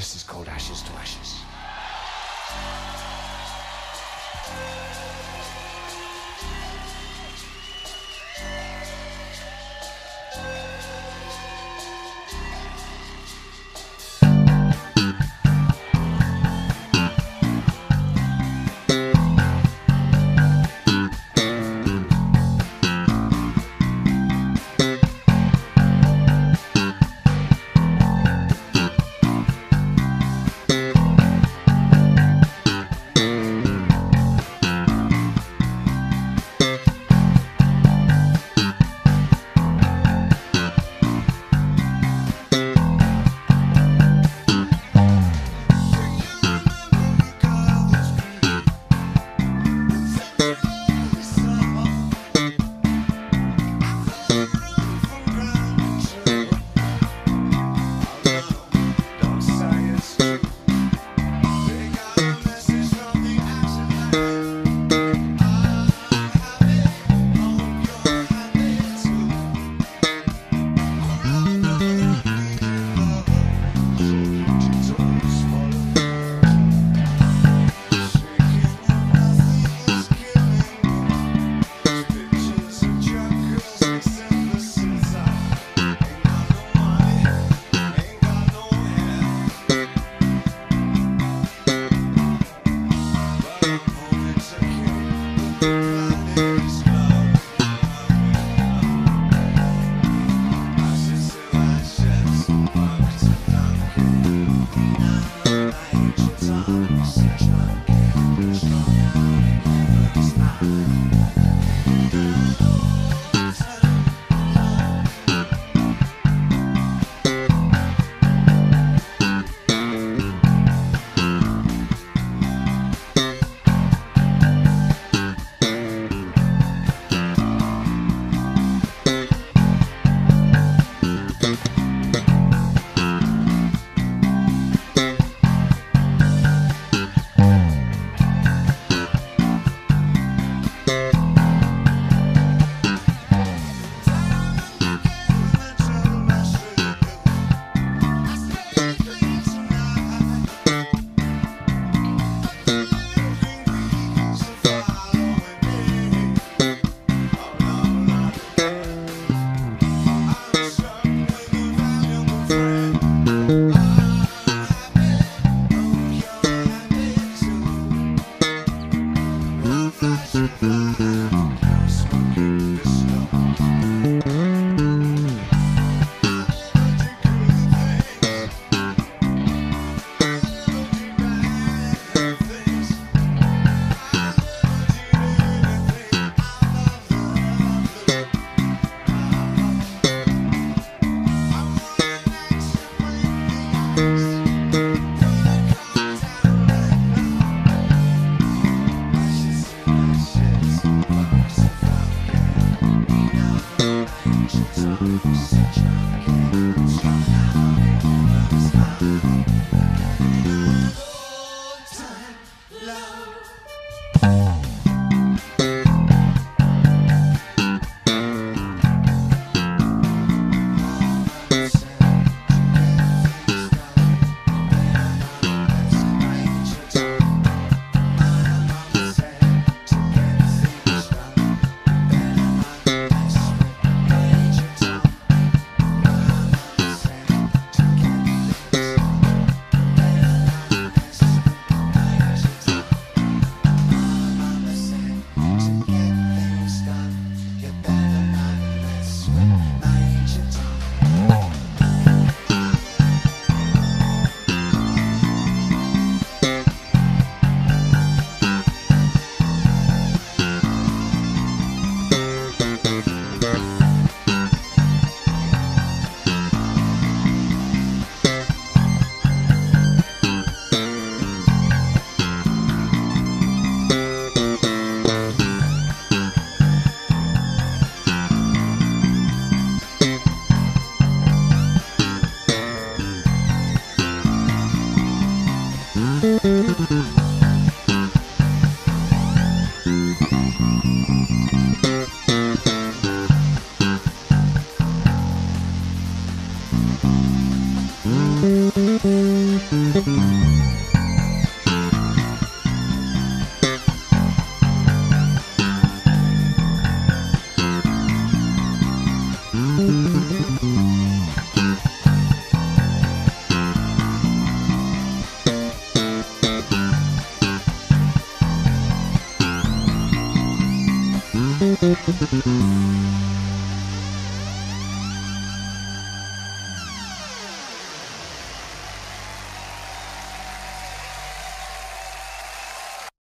This is called Ashes to Ashes. Música フフフフ。